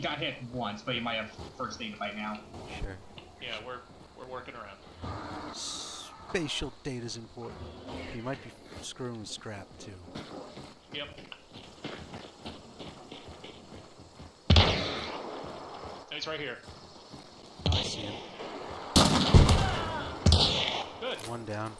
He got hit once, but he might have first aid by now. Sure. Yeah, we're we're working around. Spatial data is important. You might be screwing with scrap too. Yep. Oh, he's right here. Oh, I see him. Good. One down.